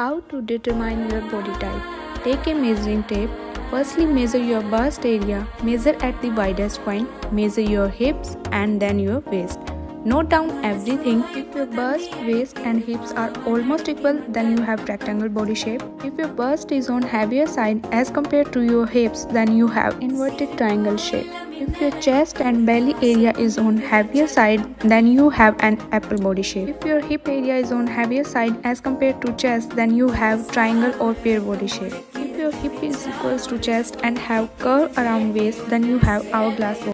How to determine your body type? Take a measuring tape. Firstly, measure your bust area. Measure at the widest point. Measure your hips and then your waist. Note down everything. If your bust, waist and hips are almost equal, then you have rectangle body shape. If your bust is on heavier side as compared to your hips, then you have inverted triangle shape. If your chest and belly area is on heavier side, then you have an apple body shape. If your hip area is on heavier side as compared to chest, then you have triangle or pear body shape. If your hip is equals to chest and have curve around waist, then you have hourglass body.